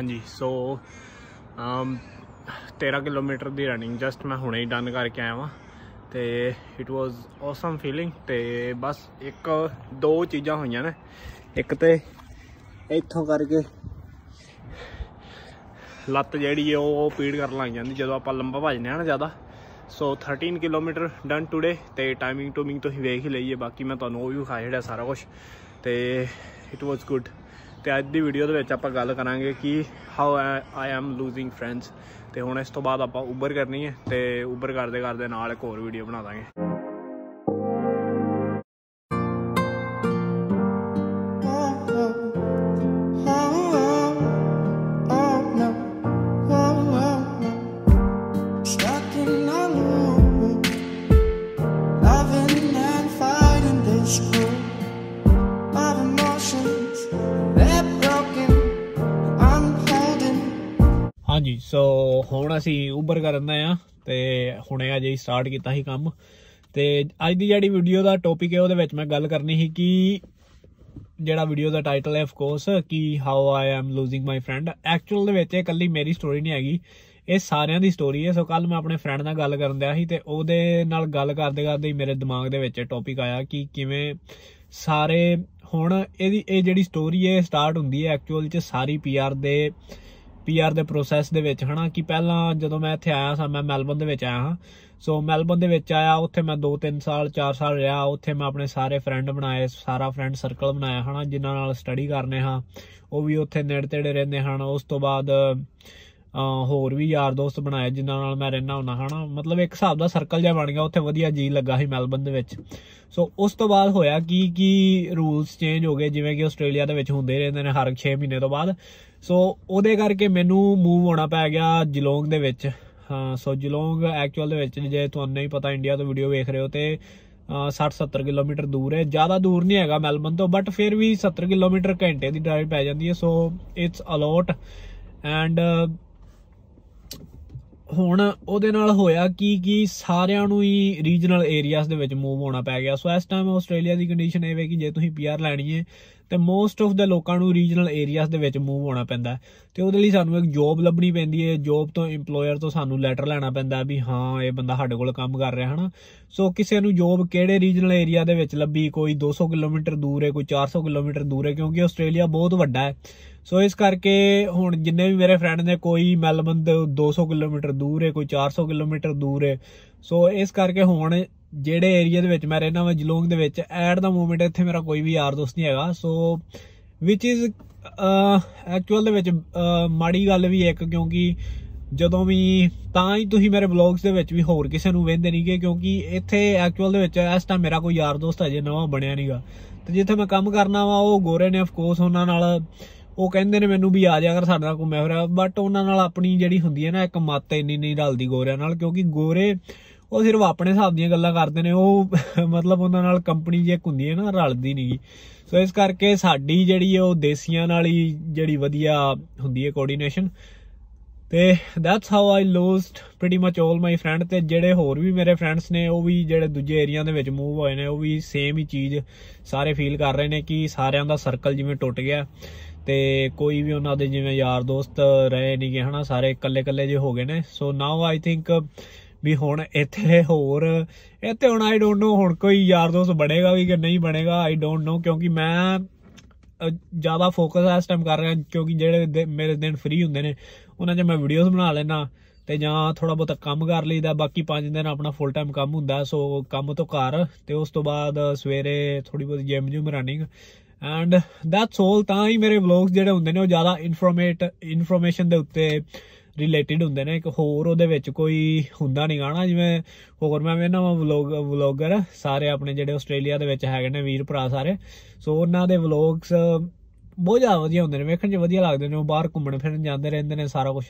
ਹਾਂਜੀ so um 13 kilometre ਦੀ running just ਮੈਂ ਹੁਣੇ ਹੀ ਡਨ ਕਰਕੇ ਆਇਆ ਵਾਂ, ਤੇ ਇਟ ਵਾਸ ਔਸਮ ਫੀਲਿੰਗ ਤੇ ਬਸ ਇੱਕ, ਦੋ ਚੀਜ਼ਾਂ ਹੋਈਆਂ ਨੇ। ਇੱਕ ਤੇ ਇੱਥੋਂ ਕਰਕੇ ਲੱਤ ਜਿਹੜੀ ਹੈ ਉਹ ਪੀੜ ਕਰਨ ਲੱਗ ਜਾਂਦੀ ਜਦੋਂ ਆਪਾਂ ਲੰਬਾ ਭੱਜਦੇ ਆ ਨਾ ਜ਼ਿਆਦਾ। ਸੋ 13 ਕਿਲੋਮੀਟਰ ਡਨ ਟੂਡੇ ਤੇ ਟਾਈਮਿੰਗ ਟੂਮਿੰਗ ਤੁਸੀਂ ਵੇਖ ਹੀ ਲਈਏ, ਬਾਕੀ ਮੈਂ ਤੁਹਾਨੂੰ ਉਹ ਵੀ ਵਿਖਾ ਜਿਹੜਾ ਸਾਰਾ ਕੁਝ ਤੇ ਇਟ ਵਾਸ ਗੁੱਡ ਤੇ ਅੱਜ ਦੀ ਵੀਡੀਓ ਦੇ ਵਿੱਚ ਆਪਾਂ ਗੱਲ ਕਰਾਂਗੇ ਕਿ how I am losing friends ਤੇ ਹੁਣ ਇਸ ਤੋਂ ਬਾਅਦ ਆਪਾਂ ਉਬਰ ਕਰਨੀ ਹੈ ਤੇ ਉਬਰ ਕਰਦੇ ਕਰਦੇ ਨਾਲ ਇੱਕ ਹੋਰ ਵੀਡੀਓ ਬਣਾ ਦਾਂਗੇ। ਅਸੀਂ ਉਬਰ ਕਰਨ ਦਾ ਆ ਤੇ ਹੁਣੇ ਅਜੇ ਹੀ ਸਟਾਰਟ ਕੀਤਾ ਸੀ ਕੰਮ। ਤੇ ਅੱਜ ਦੀ ਜਿਹੜੀ ਵੀਡੀਓ ਦਾ ਟੌਪਿਕ ਹੈ, ਉਹਦੇ ਵਿੱਚ ਮੈਂ ਗੱਲ ਕਰਨੀ ਸੀ ਕਿ ਜਿਹੜਾ ਵੀਡੀਓ ਦਾ ਟਾਈਟਲ ਹੈ ਆਫ ਕੋਰਸ ਕਿ how I am losing my friend actual ਦੇ ਵਿੱਚ ਇਹ ਇਕੱਲੀ ਮੇਰੀ ਸਟੋਰੀ ਨਹੀਂ ਹੈਗੀ, ਇਹ ਸਾਰਿਆਂ ਦੀ ਸਟੋਰੀ ਹੈ। ਸੋ ਕੱਲ ਮੈਂ ਆਪਣੇ ਫਰੈਂਡ ਨਾਲ ਗੱਲ ਕਰਨ ਦਿਆ ਸੀ ਤੇ ਉਹਦੇ ਨਾਲ ਗੱਲ ਕਰਦੇ ਕਰਦੇ ਹੀ ਮੇਰੇ ਦਿਮਾਗ ਦੇ ਵਿੱਚ ਟੌਪਿਕ ਆਇਆ ਕਿ ਕਿਵੇਂ ਸਾਰੇ ਹੁਣ ਇਹਦੀ, ਇਹ ਜਿਹੜੀ ਸਟੋਰੀ ਹੈ ਸਟਾਰਟ ਹੁੰਦੀ ਹੈ ਐਕਚੁਅਲ ਚ ਸਾਰੀ ਪੀਆਰ ਦੇ ਪੀਆਰ ਦੇ ਪ੍ਰੋਸੈਸ ਦੇ ਵਿੱਚ, ਹਨਾ, ਕਿ ਪਹਿਲਾਂ ਜਦੋਂ ਮੈਂ ਇੱਥੇ ਆਇਆ ਸਾਂ, ਮੈਂ ਮੈਲਬਨ ਦੇ ਵਿੱਚ ਆਇਆ ਹਾਂ। ਸੋ ਮੈਲਬਨ ਦੇ ਵਿੱਚ ਆਇਆ, ਉੱਥੇ ਮੈਂ 2-3 ਸਾਲ 4 ਸਾਲ ਰਿਹਾ, ਉੱਥੇ ਮੈਂ ਆਪਣੇ ਸਾਰੇ ਫਰੈਂਡ ਬਣਾਏ, ਸਾਰਾ ਫਰੈਂਡ ਸਰਕਲ ਬਣਾਇਆ, ਹਨਾ, ਜਿਨ੍ਹਾਂ ਨਾਲ ਸਟੱਡੀ ਕਰਨੇ ਹਾਂ। ਉਹ ਵੀ ਉੱਥੇ ਨੇੜੇ ਤੇੜੇ ਰਹਿੰਦੇ ਹਨ। ਉਸ ਤੋਂ ਬਾਅਦ ਹੋਰ ਵੀ ਯਾਰ ਦੋਸਤ ਬਣਾਏ ਜਿਨ੍ਹਾਂ ਨਾਲ ਮੈਂ ਰਹਿਣਾ ਹੁੰਦਾ, ਹਨਾ? ਮਤਲਬ ਇੱਕ ਹਿਸਾਬ ਦਾ ਸਰਕਲ ਜਿਹਾ ਬਣ ਗਿਆ, ਉੱਥੇ ਵਧੀਆ ਜੀ ਲੱਗਾ ਸੀ ਮੈਲਬਨ ਦੇ ਵਿੱਚ। ਸੋ ਉਸ ਤੋਂ ਬਾਅਦ ਹੋਇਆ ਕੀ ਕੀ ਰੂਲਸ ਚੇਂਜ ਹੋ ਗਏ? ਜਿਵੇਂ ਕਿ ਆਸਟ੍ਰੇਲੀਆ ਦੇ ਵਿੱਚ ਹੁੰਦੇ ਰਹਿੰਦੇ ਨੇ ਹਰ 6 ਮਹੀਨੇ ਤੋਂ ਬਾਅਦ। ਸੋ ਉਹਦੇ ਕਰਕੇ ਮੈਨੂੰ ਮੂਵ ਹੋਣਾ ਪੈ ਗਿਆ ਜਿਲੋਂਗ ਦੇ ਵਿੱਚ। ਸੋ ਜਿਲੋਂਗ ਐਕਚੁਅਲ ਦੇ ਵਿੱਚ ਜੇ ਤੁਹਾਨੂੰ ਨਹੀਂ ਪਤਾ ਇੰਡੀਆ ਤੋਂ ਵੀਡੀਓ ਵੇਖ ਰਹੇ ਹੋ ਤੇ 60-70 ਕਿਲੋਮੀਟਰ ਦੂਰ ਹੈ। ਜ਼ਿਆਦਾ ਦੂਰ ਨਹੀਂ ਹੈਗਾ ਮੈਲਬਨ ਤੋਂ ਬਟ ਫਿਰ ਵੀ 70 ਕਿਲੋਮੀਟਰ ਘੰਟੇ ਦੀ ਡਰਾਈਵ ਪੈ ਜਾਂਦੀ ਹੈ। ਸੋ ਇਟਸ ਅਲੋਟ ਐਂਡ ਹੁਣ ਉਹਦੇ ਨਾਲ ਹੋਇਆ ਕੀ, ਕਿ ਸਾਰਿਆਂ ਨੂੰ ਹੀ ਰੀਜਨਲ ਏਰੀਆਜ਼ ਦੇ ਵਿੱਚ ਮੂਵ ਹੋਣਾ ਪੈ ਗਿਆ। ਸੋ ਇਸ ਟਾਈਮ ਆਸਟ੍ਰੇਲੀਆ ਦੀ ਕੰਡੀਸ਼ਨ ਇਹ ਵੇ ਕਿ ਜੇ ਤੁਸੀਂ ਪੀਆਰ ਲੈਣੀ ਹੈ ਤੇ ਮੋਸਟ ਆਫ ਦਾ ਲੋਕਾਂ ਨੂੰ ਰੀਜਨਲ ਏਰੀਆਜ਼ ਦੇ ਵਿੱਚ ਮੂਵ ਹੋਣਾ ਪੈਂਦਾ। ਹੈ ਤੇ ਉਹਦੇ ਲਈ ਸਾਨੂੰ ਇੱਕ ਜੌਬ ਲੱਭਣੀ ਪੈਂਦੀ ਹੈ ਜੌਬ ਤੋਂ EMPLOYER ਤੋਂ ਸਾਨੂੰ ਲੈਟਰ ਲੈਣਾ ਪੈਂਦਾ ਵੀ ਹਾਂ, ਇਹ ਬੰਦਾ ਸਾਡੇ ਕੋਲ ਕੰਮ ਕਰ ਰਿਹਾ, ਹਨਾ। ਸੋ ਕਿਸੇ ਨੂੰ ਜੌਬ ਕਿਹੜੇ ਰੀਜਨਲ ਏਰੀਆ ਦੇ ਵਿੱਚ ਲੱਭੀ? ਕੋਈ 200 ਕਿਲੋਮੀਟਰ ਦੂਰ ਹੈ ਕੋਈ 400 ਕਿਲੋਮੀਟਰ ਦੂਰ ਹੈ ਕਿਉਂਕਿ ਆਸਟ੍ਰੇਲੀਆ ਬਹੁਤ ਵੱਡਾ ਹੈ ਸੋ ਇਸ ਕਰਕੇ ਹੁਣ ਜਿੰਨੇ ਵੀ ਮੇਰੇ ਫਰੈਂਡ ਨੇ, ਕੋਈ ਮੈਲਬਨ ਤੋਂ 200 ਕਿਲੋਮੀਟਰ ਦੂਰ ਹੈ ਕੋਈ 400 ਕਿਲੋਮੀਟਰ ਦੂਰ ਹੈ ਸੋ ਇਸ ਕਰਕੇ ਹੁਣ ਜਿਹੜੇ ਏਰੀਆ ਦੇ ਵਿੱਚ ਮੈਂ ਰਹਿਣਾ ਵਾ, ਜਲੋਂਗ ਦੇ ਵਿੱਚ ਐਟ ਦਾ ਮੂਮੈਂਟ ਇੱਥੇ ਮੇਰਾ ਕੋਈ ਵੀ ਯਾਰ ਦੋਸਤ ਨਹੀਂ ਹੈਗਾ। ਸੋ ਵਿਚ ਇਜ਼ ਐਕਚੁਅਲ ਦੇ ਵਿੱਚ ਮਾੜੀ ਗੱਲ ਵੀ ਇੱਕ, ਕਿਉਂਕਿ ਜਦੋਂ ਵੀ, ਤਾਂ ਹੀ ਤੁਸੀਂ ਮੇਰੇ ਵਲੌਗਸ ਦੇ ਵਿੱਚ ਵੀ ਹੋਰ ਕਿਸੇ ਨੂੰ ਵੇਖਦੇ ਨਹੀਂਗੇ, ਕਿਉਂਕਿ ਇੱਥੇ ਐਕਚੁਅਲ ਦੇ ਵਿੱਚ ਇਸ ਟਾਈਮ ਮੇਰਾ ਕੋਈ ਯਾਰ ਦੋਸਤ ਅਜੇ ਨਵਾਂ ਬਣਿਆ ਨਹੀਂਗਾ। ਤੇ ਜਿੱਥੇ ਮੈਂ ਕੰਮ ਕਰਨਾ ਵਾ, ਉਹ ਗੋਰੇ ਨੇ ਆਫ ਕੋਰਸ ਉਹਨਾਂ ਨਾਲ ਉਹ ਕਹਿੰਦੇ ਨੇ ਮੈਨੂੰ ਵੀ ਆ ਜਾ ਕਰ, ਸਾਡੇ ਨਾਲ ਘੁੰਮਿਆ ਫਿਰਿਆ ਬਟ ਉਹਨਾਂ ਨਾਲ ਆਪਣੀ ਜਿਹੜੀ ਹੁੰਦੀ ਹੈ ਨਾ, ਇੱਕ ਮੱਤ ਇੰਨੀ ਨਹੀਂ ਰਲਦੀ ਗੋਰਿਆਂ ਨਾਲ, ਕਿਉਂਕਿ ਗੋਰੇ ਉਹ ਸਿਰਫ ਆਪਣੇ ਹਿਸਾਬ ਦੀਆਂ ਗੱਲਾਂ ਕਰਦੇ ਨੇ। ਉਹ ਮਤਲਬ ਉਹਨਾਂ ਨਾਲ ਕੰਪਨੀ ਜੇ ਹੁੰਦੀ ਹੈ ਨਾ, ਰਲਦੀ ਨਹੀਂਗੀ ਸੋ ਇਸ ਕਰਕੇ ਸਾਡੀ ਜਿਹੜੀ ਉਹ ਦੇਸੀਆਂ ਨਾਲ ਹੀ ਜਿਹੜੀ ਵਧੀਆ ਹੁੰਦੀ ਹੈ ਕੋਆਰਡੀਨੇਸ਼ਨ ਤੇ that's how I lost pretty much 올 my friend ਤੇ ਜਿਹੜੇ ਹੋਰ ਵੀ ਮੇਰੇ ਫਰੈਂਡਸ ਨੇ, ਉਹ ਵੀ ਜਿਹੜੇ ਦੂਜੇ ਏਰੀਆ ਦੇ ਵਿੱਚ ਮੂਵ ਹੋਏ ਨੇ, ਉਹ ਵੀ ਸੇਮ ਹੀ ਚੀਜ਼ ਸਾਰੇ ਫੀਲ ਕਰ ਰਹੇ ਨੇ ਕਿ ਸਾਰਿਆਂ ਦਾ ਸਰਕਲ ਜਿਵੇਂ ਟੁੱਟ ਗਿਆ। ਤੇ ਕੋਈ ਵੀ ਉਹਨਾਂ ਦੇ ਜਿਵੇਂ ਯਾਰ ਦੋਸਤ ਰਹੇ ਨਹੀਂਗੇ ਹਨਾ, ਸਾਰੇ ਇਕੱਲੇ ਇਕੱਲੇ ਜੇ ਹੋ ਗਏ ਨੇ। ਸੋ ਨਾਓ ਆਈ ਥਿੰਕ ਵੀ ਹੁਣ ਇੱਥੇ ਹੋਰ, ਇੱਥੇ ਹੁਣ ਆਈ ਡੋਨਟ ਨੋ ਹੁਣ ਕੋਈ ਯਾਰ ਦੋਸਤ ਬਣੇਗਾ ਵੀ ਕਿ ਨਹੀਂ ਬਣੇਗਾ ਆਈ ਡੋਨਟ ਨੋ ਕਿਉਂਕਿ ਮੈਂ ਜ਼ਿਆਦਾ ਫੋਕਸ ਇਸ ਟਾਈਮ ਕਰ ਰਿਹਾ, ਕਿਉਂਕਿ ਜਿਹੜੇ ਦਿ- ਮੇਰੇ ਦਿਨ ਫ੍ਰੀ ਹੁੰਦੇ ਨੇ, ਉਹਨਾਂ 'ਚ ਮੈਂ ਵੀਡੀਓਜ਼ ਬਣਾ ਲੈਣਾ ਤੇ ਜਾਂ ਥੋੜਾ ਬਹੁਤਾ ਕੰਮ ਕਰ ਲਈਦਾ, ਬਾਕੀ 5 ਦਿਨ ਆਪਣਾ ਫੁੱਲ ਟਾਈਮ ਕੰਮ ਹੁੰਦਾ। ਸੋ ਕੰਮ ਤੋਂ ਘਰ ਤੇ ਉਸ ਤੋਂ ਬਾਅਦ ਸਵੇਰੇ ਥੋੜੀ ਬਹੁਤੀ ਜਿਮ ਜੂਮ ਰਨਿੰਗ ਐਂਡ ਦੈਟਸ 올 ਤਾਂ ਹੀ ਮੇਰੇ ਵਲੌਗਸ ਜਿਹੜੇ ਹੁੰਦੇ ਨੇ ਉਹ ਜ਼ਿਆਦਾ ਇਨਫੋਰਮੇਟ ਇਨਫੋਰਮੇਸ਼ਨ ਦੇ ਉੱਤੇ ਰਿਲੇਟਡ ਹੁੰਦੇ ਨੇ। ਇੱਕ ਹੋਰ ਉਹਦੇ ਵਿੱਚ ਕੋਈ ਹੁੰਦਾ ਨਹੀਂ ਗਾਣਾ, ਜਿਵੇਂ ਹੋਰ ਮੈਂ ਵੇਖਣਾ ਵਾ ਵਲੌਗ ਵਲੌਗਰ ਸਾਰੇ ਆਪਣੇ ਜਿਹੜੇ ਆਸਟ੍ਰੇਲੀਆ ਦੇ ਵਿੱਚ ਹੈਗੇ ਨੇ, ਵੀਰ ਭਰਾ ਸਾਰੇ। ਸੋ ਉਹਨਾਂ ਦੇ ਵਲੌਗਸ ਬਹੁਤ ਜ਼ਿਆਦਾ ਵਧੀਆ ਹੁੰਦੇ ਨੇ। ਵੇਖਣ 'ਚ ਵਧੀਆ ਲੱਗਦੇ ਨੇ। ਉਹ ਬਾਹਰ ਘੁੰਮਣ ਫਿਰਨ ਜਾਂਦੇ ਰਹਿੰਦੇ ਨੇ, ਸਾਰਾ ਕੁਝ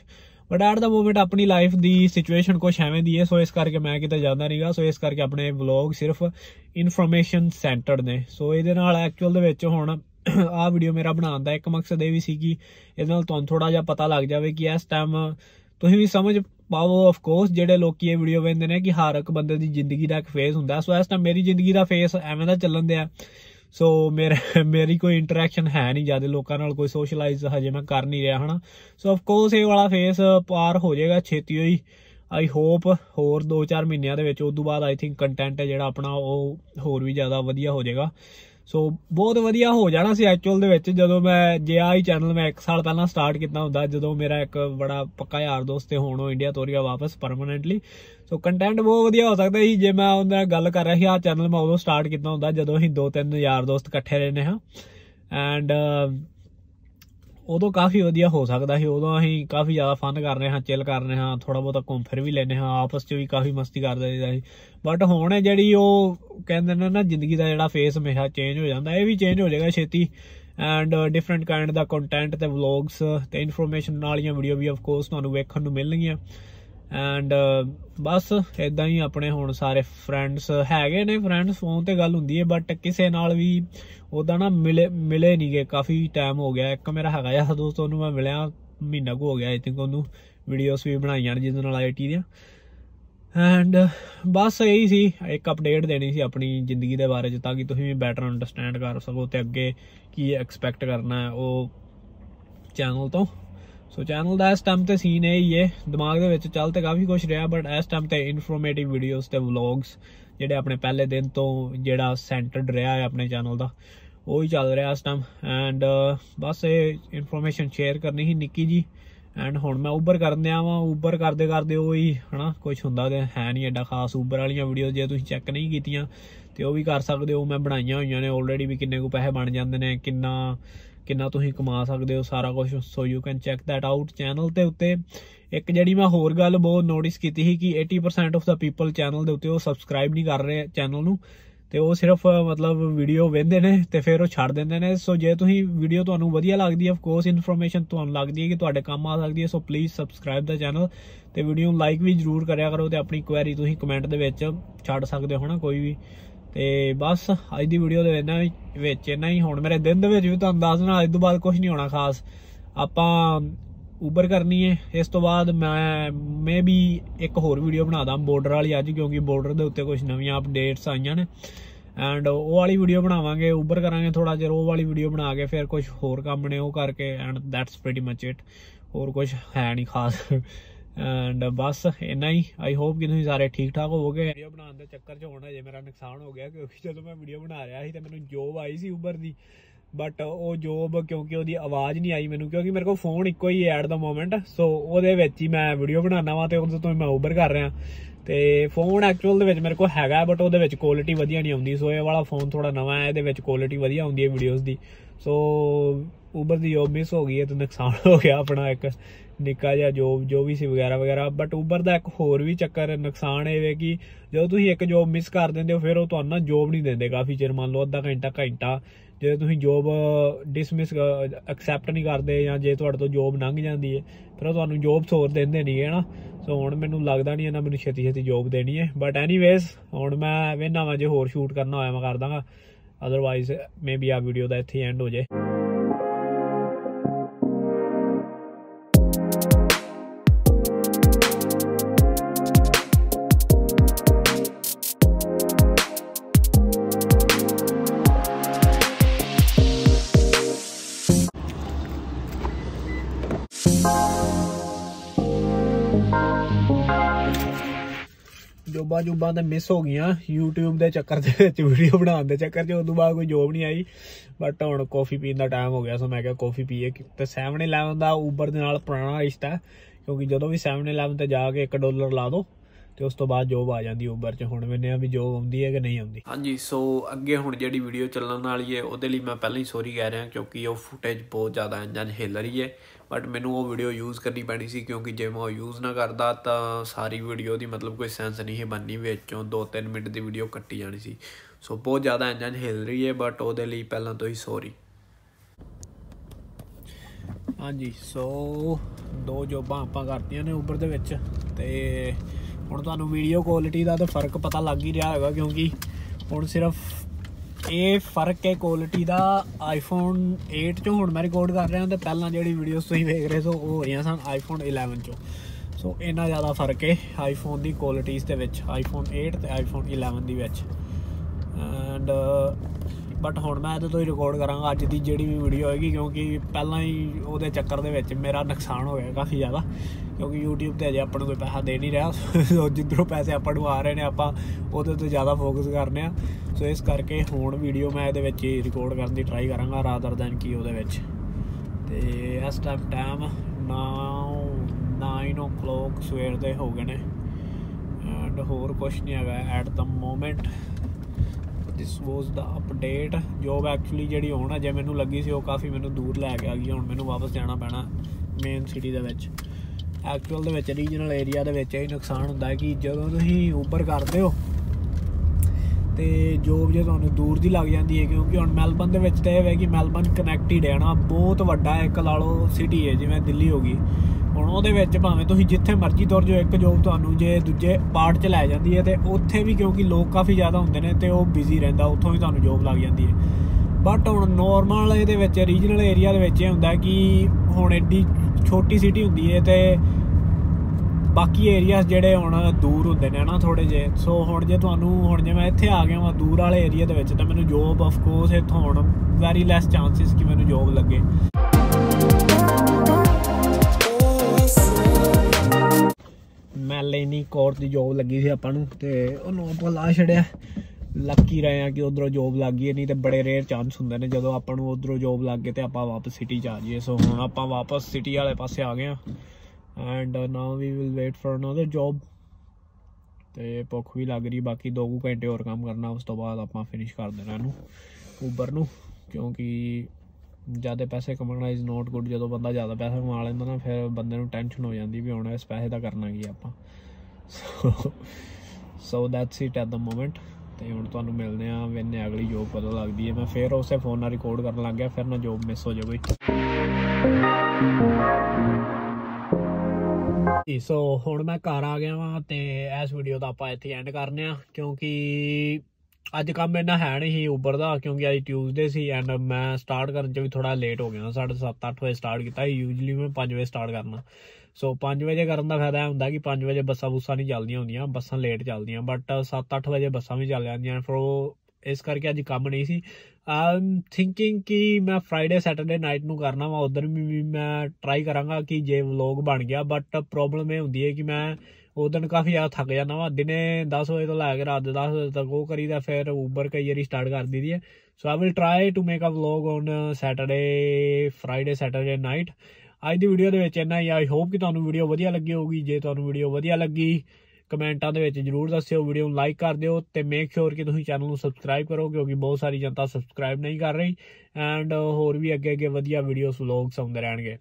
ਬਟ ਐਟ ਦਾ ਮੂਮੈਂਟ ਆਪਣੀ ਲਾਈਫ ਦੀ ਸਿਚੁਏਸ਼ਨ ਕੁਝ ਐਵੇਂ ਦੀ ਹੈ ਸੋ ਇਸ ਕਰਕੇ ਮੈਂ ਕਿਤੇ ਜਾਂਦਾ ਨਹੀਂਗਾ ਸੋ ਇਸ ਕਰਕੇ ਆਪਣੇ ਵਲੌਗ ਸਿਰਫ ਇਨਫੋਰਮੇਸ਼ਨ ਸੈਂਟਰਡ ਨੇ। ਸੋ ਇਹਦੇ ਨਾਲ ਐਕਚੁਅਲ ਦੇ ਵਿੱਚ ਹੁਣ ਆਹ ਵੀਡੀਓ ਮੇਰਾ ਬਣਾਉਣ ਦਾ ਇੱਕ ਮਕਸਦ ਇਹ ਵੀ ਸੀ ਕਿ ਇਹਦੇ ਨਾਲ ਤੁਹਾਨੂੰ ਥੋੜਾ ਜਿਹਾ ਪਤਾ ਲੱਗ ਜਾਵੇ ਕਿ ਇਸ ਟਾਈਮ ਤੁਸੀਂ ਵੀ ਸਮਝ ਪਾਵੋ ਆਫ ਕੋਰਸ ਜਿਹੜੇ ਲੋਕੀ ਇਹ ਵੀਡੀਓ ਵੇਖਦੇ ਨੇ ਕਿ ਹਰ ਇੱਕ ਬੰਦੇ ਦੀ ਜ਼ਿੰਦਗੀ ਦਾ ਇੱਕ ਫੇਜ਼ ਹੁੰਦਾ। ਸੋ ਇਸ ਟਾਈਮ ਮੇਰੀ ਜ਼ਿੰਦਗੀ ਦਾ ਫੇਸ ਐਵੇਂ ਦਾ ਚੱਲਣ ਦਿਆ। ਸੋ ਮੇਰੇ, ਮੇਰੀ ਕੋਈ ਇੰਟਰੈਕਸ਼ਨ ਹੈ ਨਹੀਂ ਜ਼ਿਆਦਾ ਲੋਕਾਂ ਨਾਲ, ਕੋਈ ਸੋਸ਼ਲਾਈਜ਼ ਹਜੇ ਮੈਂ ਕਰ ਨਹੀਂ ਰਿਹਾ, ਹਨਾ? ਸੋ ਆਫ ਕੋਰਸ ਇਹ ਵਾਲਾ ਫੇਸ ਪਾਰ ਹੋ ਜਾਏਗਾ, ਛੇਤੀ ਹੋਈ। ਆਈ ਹੋਪ ਹੋਰ 2-4 ਮਹੀਨਿਆਂ ਦੇ ਵਿੱਚ ਉਸ ਤੋਂ ਬਾਅਦ ਆਈ ਥਿੰਕ ਕੰਟੈਂਟ ਹੈ ਜਿਹੜਾ ਆਪਣਾ, ਉਹ ਹੋਰ ਵੀ ਜ਼ਿਆਦਾ ਵਧੀਆ ਹੋ ਜਾਏਗਾ। ਸੋ ਬਹੁਤ ਵਧੀਆ ਹੋ ਜਾਣਾ ਸੀ ਐਕਚੁਅਲ ਦੇ ਵਿੱਚ ਜਦੋਂ ਮੈਂ ਜੇ ਆਈ ਚੈਨਲ ਮੈਂ 1 ਸਾਲ ਪਹਿਲਾਂ ਸਟਾਰਟ ਕੀਤਾ ਹੁੰਦਾ, ਜਦੋਂ ਮੇਰਾ ਇੱਕ ਬੜਾ ਪੱਕਾ ਯਾਰ ਦੋਸਤ ਤੇ ਹੁਣ ਉਹ ਇੰਡੀਆ ਤੋਰੀਆ ਵਾਪਸ ਪਰਮਨੈਂਟਲੀ ਸੋ ਕੰਟੈਂਟ ਬਹੁਤ ਵਧੀਆ ਹੋ ਸਕਦਾ ਸੀ, ਜੇ ਮੈਂ ਉਹਨਾਂ ਨਾਲ ਗੱਲ ਕਰ ਰਿਹਾ ਸੀ ਆ ਚੈਨਲ ਮੈਂ ਉਦੋਂ ਸਟਾਰਟ ਕੀਤਾ ਹੁੰਦਾ, ਜਦੋਂ ਅਸੀਂ ਦੋ ਤਿੰਨ ਯਾਰ ਦੋਸਤ ਇਕੱਠੇ ਰਹਿੰਦੇ ਹਾਂ. ਐਂਡ ਉਦੋਂ ਕਾਫੀ ਵਧੀਆ ਹੋ ਸਕਦਾ ਸੀ, ਉਦੋਂ ਅਸੀਂ ਕਾਫੀ ਜ਼ਿਆਦਾ ਫਨ ਕਰ ਰਹੇ ਹਾਂ ਚਿਲ ਕਰ ਰਹੇ ਹਾਂ ਥੋੜਾ ਬਹੁਤਾ ਘੁੰਮ ਫਿਰ ਵੀ ਲੈਨੇ ਹਾਂ, ਆਪਸ 'ਚ ਵੀ ਕਾਫੀ ਮਸਤੀ ਕਰਦੇ ਸੀ। ਬਟ ਹੁਣ ਇਹ ਜਿਹੜੀ ਉਹ ਕਹਿੰਦੇ ਨੇ ਨਾ ਜ਼ਿੰਦਗੀ ਦਾ ਜਿਹੜਾ ਫੇਸ ਹਮੇਸ਼ਾ ਚੇਂਜ ਹੋ ਜਾਂਦਾ, ਇਹ ਵੀ ਚੇਂਜ ਹੋ ਜਾਏਗਾ ਛੇਤੀ। ਐਂਡ ਡਿਫਰੈਂਟ ਕਾਈਂਡ ਦਾ ਕੰਟੈਂਟ ਤੇ ਵਲੌਗਸ ਤੇ ਇਨਫੋਰਮੇਸ਼ਨ ਵਾਲੀਆਂ ਵੀਡੀਓ ਵੀ ਆਫ ਕੋਰਸ ਤੁਹਾਨੂੰ ਵੇਖਣ ਨੂੰ ਮਿਲਣਗੀਆਂ। ਐਂਡ uh, ਬਸ ਇਦਾਂ ਹੀ ਆਪਣੇ ਹੁਣ ਸਾਰੇ ਫਰੈਂਡਸ ਹੈਗੇ ਨੇ ਫਰੈਂਡਸ ਫੋਨ ਤੇ ਗੱਲ ਹੁੰਦੀ ਹੈ ਬਟ ਕਿਸੇ ਨਾਲ ਵੀ ਉਦਾਂ ਨਾ ਮਿਲੇ ਮਿਲੇ ਨਹੀਂਗੇ ਕਾਫੀ ਟਾਈਮ ਹੋ ਗਿਆ, ਇੱਕ ਮੇਰਾ ਹੈਗਾ ਯਾਰ ਦੋਸਤ, ਉਹਨੂੰ ਮੈਂ ਮਿਲਿਆ, ਮਹੀਨਾ ਕੁ ਹੋ ਗਿਆ ਆਈ ਥਿੰਕ ਉਹਨੂੰ ਵੀਡੀਓਸ ਵੀ ਬਣਾਈਆਂ ਨੇ ਜਿਹਦੇ ਨਾਲ ਆਈਟੀ ਦੀਆਂ। ਐਂਡ ਬਸ ਇਹੀ ਸੀ, ਇੱਕ ਅਪਡੇਟ ਦੇਣੀ ਸੀ ਆਪਣੀ ਜ਼ਿੰਦਗੀ ਦੇ ਬਾਰੇ ਚ, ਤਾਂ ਕਿ ਤੁਸੀਂ ਵੀ ਬੈਟਰ ਅੰਡਰਸਟੈਂਡ ਕਰ ਸਕੋ ਤੇ ਅੱਗੇ ਕੀ ਐਕਸਪੈਕਟ ਕਰਨਾ ਹੈ ਉਹ ਚੈਨਲ ਤੋਂ। ਸੋ ਚੈਨਲ ਦਾ ਇਸ ਟਾਈਮ ਤੇ ਸੀਨ ਇਹ ਹੀ ਹੈ। ਦਿਮਾਗ ਦੇ ਵਿੱਚ ਚੱਲ ਤੇ ਕਾਫੀ ਕੁਝ ਰਿਹਾ ਬਟ ਇਸ ਟਾਈਮ ਤੇ ਇਨਫੋਰਮੇਟਿਵ ਵੀਡੀਓਜ਼ ਤੇ ਵਲੌਗਸ ਜਿਹੜੇ ਆਪਣੇ ਪਹਿਲੇ ਦਿਨ ਤੋਂ ਜਿਹੜਾ ਸੈਂਟਰਡ ਰਿਹਾ ਹੈ ਆਪਣੇ ਚੈਨਲ ਦਾ, ਉਹ ਹੀ ਚੱਲ ਰਿਹਾ ਇਸ ਟਾਈਮ ਐਂਡ ਬਸ ਇਹ ਇਨਫੋਰਮੇਸ਼ਨ ਸ਼ੇਅਰ ਕਰਨੀ ਸੀ ਨਿੱਕੀ ਜੀ। ਐਂਡ ਹੁਣ ਮੈਂ ਉਬਰ ਕਰਨ ਦਿਆ ਵਾਂ। ਉਬਰ ਕਰਦੇ ਕਰਦੇ ਉਹ ਹੀ ਹਨਾ ਕੁਝ ਹੁੰਦਾ ਤੇ ਹੈ ਨਹੀਂ ਐਡਾ ਖਾਸ। ਉਬਰ ਵਾਲੀਆਂ ਵੀਡੀਓ ਜੇ ਤੁਸੀਂ ਚੈੱਕ ਨਹੀਂ ਕੀਤੀਆਂ, ਤੇ ਉਹ ਵੀ ਕਰ ਸਕਦੇ ਹੋ। ਮੈਂ ਬਣਾਈਆਂ ਹੋਈਆਂ ਨੇ। ਆਲਰੇਡੀ ਵੀ ਕਿੰਨੇ ਕੁ ਪੈਸੇ ਬਣ ਜਾਂਦੇ ਨੇ, ਕਿੰਨਾ ਕਿੰਨਾ ਤੁਸੀਂ ਕਮਾ ਸਕਦੇ ਹੋ, ਸਾਰਾ ਕੁਝ so you can check that out channel ਤੇ ਉੱਤੇ। ਇੱਕ ਜਿਹੜੀ ਮੈਂ ਹੋਰ ਗੱਲ ਬਹੁਤ ਨੋਟਿਸ ਕੀਤੀ ਸੀ ਕਿ 80% ਆਫ ਦਾ ਪੀਪਲ ਚੈਨਲ ਦੇ ਉੱਤੇ ਉਹ ਸਬਸਕ੍ਰਾਈਬ ਨਹੀਂ ਕਰ ਰਹੇ ਚੈਨਲ ਨੂੰ, ਤੇ ਉਹ ਸਿਰਫ ਮਤਲਬ ਵੀਡੀਓ ਵੇਖਦੇ ਨੇ ਤੇ ਫਿਰ ਉਹ ਛੱਡ ਦਿੰਦੇ ਨੇ। ਸੋ ਜੇ ਤੁਸੀਂ ਵੀਡੀਓ ਤੁਹਾਨੂੰ ਵਧੀਆ ਲੱਗਦੀ ਹੈ ਆਫ ਕੋਰਸ ਇਨਫੋਰਮੇਸ਼ਨ ਤੁਹਾਨੂੰ ਲੱਗਦੀ ਹੈ ਕਿ ਤੁਹਾਡੇ ਕੰਮ ਆ ਸਕਦੀ ਹੈ ਸੋ ਪਲੀਜ਼ ਸਬਸਕ੍ਰਾਈਬ ਦਾ ਚੈਨਲ ਤੇ ਵੀਡੀਓ ਨੂੰ ਲਾਈਕ ਵੀ ਜਰੂਰ ਕਰਿਆ ਕਰੋ ਤੇ ਆਪਣੀ ਕੁਐਰੀ ਤੁਸੀਂ ਕਮੈਂਟ ਦੇ ਵਿੱਚ ਛੱਡ ਸਕਦੇ ਹੋ ਨਾ ਕੋਈ ਵੀ। ਤੇ ਬਸ, ਅੱਜ ਦੀ ਵੀਡੀਓ ਦੇ ਇਹਨਾਂ ਵਿੱਚ ਇੰਨਾ ਹੀ। ਹੁਣ ਮੇਰੇ ਦਿਨ ਦੇ ਵਿੱਚ ਵੀ ਤੁਹਾਨੂੰ ਦੱਸ ਦੇਣਾ ਅੱਜ ਤੋਂ ਬਾਅਦ ਕੁਝ ਨਹੀਂ ਹੋਣਾ ਖਾਸ। ਆਪਾਂ ਉਬਰ ਕਰਨੀ ਹੈ ਇਸ ਤੋਂ ਬਾਅਦ ਮੈਂ ਮੇ ਵੀ ਇੱਕ ਹੋਰ ਵੀਡੀਓ ਬਣਾਦਾ ਬਾਰਡਰ ਵਾਲੀ ਅੱਜ, ਕਿਉਂਕਿ ਬਾਰਡਰ ਦੇ ਉੱਤੇ ਕੁਝ ਨਵੀਆਂ ਅਪਡੇਟਸ ਆਈਆਂ ਨੇ। ਐਂਡ ਉਹ ਵਾਲੀ ਵੀਡੀਓ ਬਣਾਵਾਂਗੇ ਉਬਰ ਕਰਾਂਗੇ ਥੋੜਾ ਜਿਹਾ ਉਹ ਵਾਲੀ ਵੀਡੀਓ ਬਣਾ ਕੇ ਫਿਰ ਕੁਝ ਹੋਰ ਕੰਮ ਨੇ ਉਹ ਕਰਕੇ and that's pretty much it ਹੋਰ ਕੁਝ ਹੈ ਨਹੀਂ ਖਾਸ। ਐਂਡ ਬਸ ਇੰਨਾ ਹੀ। ਆਈ ਹੋਪ ਕਿ ਤੁਸੀਂ ਸਾਰੇ ਠੀਕ ਠਾਕ ਹੋਵੋਗੇ। ਵੀਡੀਓ ਬਣਾਉਣ ਦੇ ਚੱਕਰ 'ਚ ਹੋਣਾ ਜੇ ਮੇਰਾ ਨੁਕਸਾਨ ਹੋ ਗਿਆ, ਕਿਉਂਕਿ ਜਦੋਂ ਮੈਂ ਵੀਡੀਓ ਬਣਾ ਰਿਹਾ ਸੀ ਤੇ ਮੈਨੂੰ ਜੋਬ ਆਈ ਸੀ ਉਬਰ ਦੀ। ਬਟ ਉਹ ਜੋਬ ਕਿਉਂਕਿ ਉਹਦੀ ਆਵਾਜ਼ ਨਹੀਂ ਆਈ ਮੈਨੂੰ, ਕਿਉਂਕਿ ਮੇਰੇ ਕੋਲ ਫੋਨ ਇੱਕੋ ਹੀ ਹੈ ਐਟ ਦਾ ਮੋਮੈਂਟ ਸੋ ਉਹਦੇ ਵਿੱਚ ਹੀ ਮੈਂ ਵੀਡੀਓ ਬਣਾਉਣਾ ਵਾ ਤੇ ਉਹਦੇ ਤੋਂ ਮੈਂ ਉਬਰ ਕਰ ਰਿਹਾ। ਤੇ ਫੋਨ ਐਕਚੁਅਲ ਦੇ ਵਿੱਚ ਮੇਰੇ ਕੋਲ ਹੈਗਾ ਬਟ ਉਹਦੇ ਵਿੱਚ ਕੁਆਲਿਟੀ ਵਧੀਆ ਨਹੀਂ ਆਉਂਦੀ। ਸੋ ਇਹ ਵਾਲਾ ਫੋਨ ਥੋੜਾ ਨਵਾਂ ਹੈ, ਇਹਦੇ ਵਿੱਚ ਕੁਆਲਿਟੀ ਵਧੀਆ ਆਉਂਦੀ ਹੈ ਵੀਡੀਓਜ਼ ਦੀ। ਸੋ ਉਬਰ ਦੀ ਜੋਬ ਮਿਸ ਹੋ ਗਈ ਹੈ ਤੇ ਨੁਕਸਾਨ ਹੋ ਗਿਆ ਆਪਣਾ ਇੱਕ। ਨਿੱਕਾ ਜਿਹਾ ਜੋਬ ਜੋ ਵੀ ਸੀ ਵਗੈਰਾ ਵਗੈਰਾ ਬਟ ਉਬਰ ਦਾ ਇੱਕ ਹੋਰ ਵੀ ਚੱਕਰ ਨੁਕਸਾਨ ਇਹ ਵੇ ਕਿ ਜਦੋਂ ਤੁਸੀਂ ਇੱਕ ਜੋਬ ਮਿਸ ਕਰ ਦਿੰਦੇ ਹੋ, ਫਿਰ ਉਹ ਤੁਹਾਨੂੰ ਨਾ ਜੋਬ ਨਹੀਂ ਦਿੰਦੇ ਕਾਫੀ ਚਿਰ, ਮੰਨ ਲਓ ਅੱਧਾ ਘੰਟਾ ਘੰਟਾ। ਜੇ ਤੁਸੀਂ ਜੋਬ ਡਿਸਮਿਸ ਐਕਸੈਪਟ ਨਹੀਂ ਕਰਦੇ ਜਾਂ ਜੇ ਤੁਹਾਡੇ ਤੋਂ ਜੋਬ ਲੰਘ ਜਾਂਦੀ ਹੈ ਫਿਰ ਉਹ ਤੁਹਾਨੂੰ ਜੋਬ ਹੋਰ ਦਿੰਦੇ ਨਹੀਂ ਹੈ ਨਾ? ਸੋ ਹੁਣ ਮੈਨੂੰ ਲੱਗਦਾ ਨਹੀਂ ਇਹਨਾਂ ਮੈਨੂੰ ਛੇਤੀ ਛੇਤੀ ਜੋਬ ਦੇਣੀ ਹੈ ਬਟ ਐਨੀਵੇਜ਼ ਹੁਣ ਮੈਂ ਵੇਖਣਾ ਵਾ ਜੇ ਹੋਰ ਸ਼ੂਟ ਕਰਨਾ ਹੋਇਆ ਮੈਂ ਕਰ ਦਾਂਗਾ ਅਦਰਵਾਈਜ਼ ਮੇਬੀ ਆ ਵੀਡੀਓ ਦਾ ਇੱਥੇ ਐਂਡ ਹੋ ਜਾਏ। ਜੋਬਾਂ ਜੋਬਾਂ ਤਾਂ ਮਿਸ ਹੋ ਗਈਆਂ। YouTube ਦੇ ਚੱਕਰ ਦੇ ਵਿੱਚ ਵੀਡੀਓ ਬਣਾਉਣ ਦੇ ਚੱਕਰ 'ਚ ਉਦੋਂ ਬਾਅਦ ਕੋਈ ਜੋਬ ਨਹੀਂ ਆਈ। ਬਟ ਹੁਣ ਕਾਫੀ ਪੀਣ ਦਾ ਟਾਈਮ ਹੋ ਗਿਆ ਸੋ ਮੈਂ ਕਿਹਾ ਕਾਫੀ ਪੀਏ ਤੇ 7-11 ਦਾ Uber ਦੇ ਨਾਲ ਪੁਰਾਣਾ ਰਿਸ਼ਤਾ ਹੈ, ਕਿਉਂਕਿ ਜਦੋਂ ਵੀ 7-11 ਤੇ ਜਾ ਕੇ 1 ਡਾਲਰ ਲਾ ਦੋ ਤੇ ਉਸ ਤੋਂ ਬਾਅਦ ਜੋਬ ਆ ਜਾਂਦੀ Uber 'ਚ। ਹੁਣ ਮੈਨੇ ਆ ਵੀ ਜੋਬ ਆਉਂਦੀ ਹੈ ਕਿ ਨਹੀਂ ਆਉਂਦੀ। ਹਾਂਜੀ ਸੋ ਅੱਗੇ ਹੁਣ ਜਿਹੜੀ ਵੀਡੀਓ ਚੱਲਣ ਵਾਲੀ ਹੈ ਉਹਦੇ ਲਈ ਮੈਂ ਪਹਿਲਾਂ ਹੀ ਸੌਰੀ ਕਹਿ ਰਿਹਾ ਕਿਉਂਕਿ ਉਹ ਫੁਟੇਜ ਬਹੁਤ ਜ਼ਿਆਦਾ ਇੰਜਨ ਹਿੱਲ ਰਹੀ ਹੈ। ਬਟ ਮੈਨੂੰ ਉਹ ਵੀਡੀਓ ਯੂਜ਼ ਕਰਨੀ ਪੈਣੀ ਸੀ ਕਿਉਂਕਿ ਜੇ ਮੈਂ ਉਹ ਯੂਜ਼ ਨਾ ਕਰਦਾ ਤਾਂ ਸਾਰੀ ਵੀਡੀਓ ਦੀ ਮਤਲਬ ਕੋਈ ਸੈਂਸ ਨਹੀਂ ਹੈ ਬਣਨੀ ਵਿੱਚੋਂ 2-3 ਮਿੰਟ ਦੀ ਵੀਡੀਓ ਕੱਟੀ ਜਾਣੀ ਸੀ। ਸੋ ਬਹੁਤ ਜ਼ਿਆਦਾ ਇੰਜਨ ਹਿੱਲ ਰਹੀ ਹੈ ਬਟ ਉਹਦੇ ਲਈ ਪਹਿਲਾਂ ਤੋਂ ਹੀ ਸੌਰੀ ਹਾਂਜੀ ਸੋ ਦੋ ਜੋਬਾਂ ਆਪਾਂ ਕਰਤੀਆਂ ਨੇ ਉਬਰ ਦੇ ਵਿੱਚ ਤੇ ਹੁਣ ਤੁਹਾਨੂੰ ਵੀਡੀਓ ਕੁਆਲਿਟੀ ਦਾ ਤਾਂ ਫ਼ਰਕ ਪਤਾ ਲੱਗ ਹੀ ਰਿਹਾ ਹੋਗਾ ਕਿਉਂਕਿ ਹੁਣ ਸਿਰਫ ਇਹ ਫ਼ਰਕ ਹੈ ਕੁਆਲਿਟੀ ਦਾ ਆਈਫੋਨ 8 ਚੋਂ ਹੁਣ ਮੈਂ ਰਿਕਾਰਡ ਕਰ ਰਿਹਾ ਤੇ ਪਹਿਲਾਂ ਜਿਹੜੀ ਵੀਡੀਓਜ਼ ਤੁਸੀਂ ਵੇਖ ਰਹੇ ਸੋ ਉਹ ਹੋ ਰਹੀਆਂ ਸਨ ਆਈਫੋਨ 11 ਚੋਂ। ਸੋ ਇੰਨਾ ਜ਼ਿਆਦਾ ਫ਼ਰਕ ਹੈ ਆਈਫੋਨ ਦੀ ਕੁਆਲਿਟੀਜ਼ ਦੇ ਵਿੱਚ ਆਈਫੋਨ 8 ਤੇ ਆਈਫੋਨ 11 ਦੀ ਵਿੱਚ। ਐਂਡ ਬਟ ਹੁਣ ਮੈਂ ਇਹਦੇ ਤੋਂ ਹੀ ਰਿਕਾਰਡ ਕਰਾਂਗਾ ਅੱਜ ਦੀ ਜਿਹੜੀ ਵੀ ਵੀਡੀਓ ਹੋਏਗੀ ਕਿਉਂਕਿ ਪਹਿਲਾਂ ਹੀ ਉਹਦੇ ਚੱਕਰ ਦੇ ਵਿੱਚ ਮੇਰਾ ਨੁਕਸਾਨ ਹੋ ਗਿਆ ਕਾਫੀ ਜ਼ਿਆਦਾ। ਕਿਉਂਕਿ YouTube ਤੇ ਅਜੇ ਆਪਾਂ ਨੂੰ ਕੋਈ ਪੈਸਾ ਦੇ ਨਹੀਂ ਰਿਹਾ। ਜਿੱਧਰੋਂ ਪੈਸੇ ਆਪਾਂ ਨੂੰ ਆ ਰਹੇ ਨੇ, ਆਪਾਂ ਉਹਦੇ ਤੇ ਜ਼ਿਆਦਾ ਫੋਕਸ ਕਰਨੇ ਆ। ਸੋ ਇਸ ਕਰਕੇ ਹੁਣ ਵੀਡੀਓ ਮੈਂ ਇਹਦੇ ਵਿੱਚ ਹੀ ਰਿਕਾਰਡ ਕਰਨ ਦੀ ਟਰਾਈ ਕਰਾਂਗਾ ਰਾਦਰ ਦੈਨ ਕੀ ਉਹਦੇ ਵਿੱਚ। ਤੇ ਇਸ ਟਾਈਮ ਟਾਈਮ ਨਾਓ 9 o'clock ਸਵੇਰ ਦੇ ਹੋ ਗਏ ਨੇ। ਐਂਡ ਹੋਰ ਕੁਝ ਨਹੀਂ ਹੈਗਾ at the moment this was the update job actually ਜਿਹੜੀ ਹੋਣਾ ਜੇ ਮੈਨੂੰ ਲੱਗੀ ਸੀ, ਉਹ ਕਾਫੀ ਮੈਨੂੰ ਦੂਰ ਲੈ ਕੇ ਆ ਗਈ ਹੁਣ ਮੈਨੂੰ ਵਾਪਸ ਜਾਣਾ ਪੈਣਾ ਮੇਨ ਸਿਟੀ ਦੇ ਵਿੱਚ। ਐਕਚੁਅਲ ਦੇ ਵਿੱਚ ਰੀਜਨਲ ਏਰੀਆ ਦੇ ਵਿੱਚ ਇਹ ਨੁਕਸਾਨ ਹੁੰਦਾ ਕਿ ਜਦੋਂ ਤੁਸੀਂ ਉਬਰ ਕਰਦੇ ਹੋ, ਤੇ ਜੋਬ ਜੇ ਤੁਹਾਨੂੰ ਦੂਰ ਦੀ ਲੱਗ ਜਾਂਦੀ ਹੈ, ਕਿਉਂਕਿ ਹੁਣ ਮੈਲਬਨ ਦੇ ਵਿੱਚ ਤਾਂ ਇਹ ਹੈ ਕਿ ਮੈਲਬਨ ਕਨੈਕਟਡ ਹੈ ਨਾ, ਬਹੁਤ ਵੱਡਾ ਇੱਕ ਲਾ ਲਓ ਸਿਟੀ ਹੈ, ਜਿਵੇਂ ਦਿੱਲੀ ਹੋ ਗਈ। ਹੁਣ ਉਹਦੇ ਵਿੱਚ ਭਾਵੇਂ ਤੁਸੀਂ ਜਿੱਥੇ ਮਰਜ਼ੀ ਤੁਰ ਜਾਓ, ਇੱਕ ਜੋਬ ਤੁਹਾਨੂੰ ਜੇ ਦੂਜੇ ਪਾਰਟ 'ਚ ਲੈ ਜਾਂਦੀ ਹੈ, ਤੇ ਉੱਥੇ ਵੀ ਕਿਉਂਕਿ ਲੋਕ ਕਾਫੀ ਜ਼ਿਆਦਾ ਹੁੰਦੇ ਨੇ, ਤੇ ਉਹ ਬਿਜ਼ੀ ਰਹਿੰਦਾ, ਉੱਥੋਂ ਵੀ ਤੁਹਾਨੂੰ ਜੋਬ ਲੱਗ ਜਾਂਦੀ ਹੈ। ਬਟ ਹੁਣ ਨੋਰਮਲ ਇਹਦੇ ਵਿੱਚ ਰੀਜਨਲ ਏਰੀਆ ਦੇ ਵਿੱਚ ਇਹ ਹੁੰਦਾ ਕਿ ਹੁਣ ਐਡੀ ਛੋਟੀ ਸਿਟੀ ਹੁੰਦੀ ਹੈ ਤੇ ਬਾਕੀ ਏਰੀਆਸ ਜਿਹੜੇ ਹੁਣ ਦੂਰ ਹੁੰਦੇ ਨੇ ਨਾ ਥੋੜੇ ਜੇ ਸੋ ਹੁਣ ਜੇ ਤੁਹਾਨੂੰ, ਹੁਣ ਜੇ ਮੈਂ ਇੱਥੇ ਆ ਗਿਆ ਵਾਂ ਦੂਰ ਵਾਲੇ ਏਰੀਆ ਦੇ ਵਿੱਚ ਤਾਂ ਮੈਨੂੰ ਜੋਬ ਆਫ ਕੋਰਸ ਇੱਥੋਂ ਹੁਣ ਵੈਰੀ ਲੈਸ ਚਾਂਸਸ ਕਿ ਮੈਨੂੰ ਜੋਬ ਲੱਗੇ। ਮੈਂ ਲੈਣੀ ਕੋਰ ਦੀ ਜੋਬ ਲੱਗੀ ਸੀ ਆਪਾਂ ਨੂੰ ਤੇ ਉਹਨੂੰ ਆਪਾਂ ਲਾ ਛੜਿਆ ਲੱਕੀ ਰਹੇ ਆ ਕਿ ਉਧਰੋਂ ਜੋਬ ਲੱਗ ਗਈ ਨਹੀਂ ਤੇ ਬੜੇ ਰੇਅਰ ਚਾਂਸ ਹੁੰਦੇ ਨੇ ਜਦੋਂ ਆਪਾਂ ਨੂੰ ਉਧਰੋਂ ਜੋਬ ਲੱਗ ਗਈ ਤੇ ਆਪਾਂ ਵਾਪਸ ਸਿਟੀ ਚ ਆ ਜਾਈਏ। ਸੋ ਹੁਣ ਆਪਾਂ ਵਾਪਸ ਸਿਟੀ ਵਾਲੇ ਪਾਸੇ ਆ ਗਏ ਆ and now we will wait for another job ਤੇ ਭੁੱਖ ਵੀ ਲੱਗ ਰਹੀ, ਬਾਕੀ 2 ਘੰਟੇ ਹੋਰ ਕੰਮ ਕਰਨਾ, ਉਸ ਤੋਂ ਬਾਅਦ ਆਪਾਂ ਫਿਨਿਸ਼ ਕਰ ਦੇਣਾ ਇਹਨੂੰ ਉਬਰ ਨੂੰ। ਕਿਉਂਕਿ ਜ਼ਿਆਦਾ ਪੈਸੇ ਕਮਾਉਣਾ ਇਜ਼ ਨਾਟ ਗੁੱਡ ਜਦੋਂ ਬੰਦਾ ਜ਼ਿਆਦਾ ਪੈਸਾ ਕਮਾ ਲੈਂਦਾ ਨਾ, ਫਿਰ ਬੰਦੇ ਨੂੰ ਟੈਨਸ਼ਨ ਹੋ ਜਾਂਦੀ ਵੀ ਹੁਣ ਇਸ ਪੈਸੇ ਦਾ ਕਰਨਾ ਕੀ ਆਪਾਂ। So so that's it at the moment ਤੇ ਹੁਣ ਤੁਹਾਨੂੰ ਮਿਲਦੇ ਆ ਮੈਨੇ ਅਗਲੀ ਜੋਬ ਪਤਾ ਲੱਗਦੀ ਹੈ। ਮੈਂ ਫਿਰ ਉਸੇ ਫੋਨ ਨਾਲ ਰਿਕਾਰਡ ਕਰਨ ਲੱਗ ਗਿਆ, ਫਿਰ ਨਾ ਜੋਬ ਮਿਸ ਹੋ ਜਾਵੇ ਜੀ ਸੋ ਹੁਣ ਮੈਂ ਘਰ ਆ ਗਿਆ ਵਾਂ ਤੇ ਇਸ ਵੀਡੀਓ ਦਾ ਆਪਾਂ ਇੱਥੇ ਐਂਡ ਕਰਨੇ ਆ ਕਿਉਂਕਿ ਅੱਜ ਕੰਮ ਇੰਨਾ ਹੈ ਨਹੀਂ ਸੀ ਉਬਰ ਦਾ, ਕਿਉਂਕਿ ਅੱਜ ਟਿਊਜ਼ਡੇ ਸੀ ਐਂਡ ਮੈਂ ਸਟਾਰਟ ਕਰਨ ਚ ਵੀ ਥੋੜਾ ਲੇਟ ਹੋ ਗਿਆ 7:30 8 ਵਜੇ ਸਟਾਰਟ ਕੀਤਾ ਸੀ। ਯੂਜੂਲੀ ਮੈਂ 5 ਵਜੇ ਸਟਾਰਟ ਕਰਨਾ। ਸੋ 5 ਵਜੇ ਕਰਨ ਦਾ ਫਾਇਦਾ ਇਹ ਹੁੰਦਾ ਕਿ 5 ਵਜੇ ਬੱਸਾਂ ਬੁੱਸਾਂ ਨਹੀਂ ਚੱਲਦੀਆਂ ਹੁੰਦੀਆਂ, ਬੱਸਾਂ ਲੇਟ ਚੱਲਦੀਆਂ ਬਟ 7-8 ਵਜੇ ਬੱਸਾਂ ਵੀ ਚੱਲ ਜਾਂਦੀਆਂ ਫਿਰ ਉਹ ਇਸ ਕਰਕੇ ਅੱਜ ਕੰਮ ਨਹੀਂ ਸੀ। ਆਮ ਥਿੰਕਿੰਗ ਕਿ ਮੈਂ ਫਰਾਈਡੇ ਸੈਟਰਡੇ ਨਾਈਟ ਨੂੰ ਕਰਨਾ ਵਾ, ਉਧਰ ਵੀ ਮੈਂ ਟਰਾਈ ਕਰਾਂਗਾ ਕਿ ਜੇ ਵਲੌਗ ਬਣ ਗਿਆ ਬਟ ਪ੍ਰੋਬਲਮ ਇਹ ਹੁੰਦੀ ਹੈ ਕਿ ਮੈਂ ਉਹ ਦਿਨ ਕਾਫੀ ਜ਼ਿਆਦਾ ਥੱਕ ਜਾਂਦਾ ਵਾ। ਦਿਨੇ 10 ਵਜੇ ਤੋਂ ਲੈ ਕੇ ਰਾਤ ਦੇ 10 ਵਜੇ ਤੱਕ ਉਹ ਕਰੀਦਾ, ਫਿਰ ਉਬਰ ਕਈ ਵਾਰੀ ਸਟਾਰਟ ਕਰ ਦਿੰਦੀ ਹੈ। So I will try to make a vlog on Saturday Friday Saturday night ਅੱਜ ਦੀ ਵੀਡੀਓ ਦੇ ਵਿੱਚ ਇੰਨਾ ਹੀ ਆਈ ਹੋਪ ਕਿ ਤੁਹਾਨੂੰ ਵੀਡੀਓ ਵਧੀਆ ਲੱਗੀ ਹੋਊਗੀ। ਜੇ ਤੁਹਾਨੂੰ ਵੀਡੀਓ ਵਧੀਆ ਲੱਗੀ, ਕਮੈਂਟਾਂ ਦੇ ਵਿੱਚ ਜਰੂਰ ਦੱਸਿਓ। ਵੀਡੀਓ ਨੂੰ ਲਾਈਕ ਕਰ ਦਿਓ ਤੇ ਮੇਕ ਸ਼ੋਰ ਕਿ ਤੁਸੀਂ ਚੈਨਲ ਨੂੰ ਸਬਸਕ੍ਰਾਈਬ ਕਰੋ, ਕਿਉਂਕਿ ਬਹੁਤ ਸਾਰੀ ਜਨਤਾ ਸਬਸਕ੍ਰਾਈਬ ਨਹੀਂ ਕਰ ਰਹੀ। ਐਂਡ ਹੋਰ ਵੀ ਅੱਗੇ ਅੱਗੇ ਵਧੀਆ ਵੀਡੀਓਸ ਵਲੌਗਸ ਆਉਂਦੇ ਰਹਿਣਗੇ।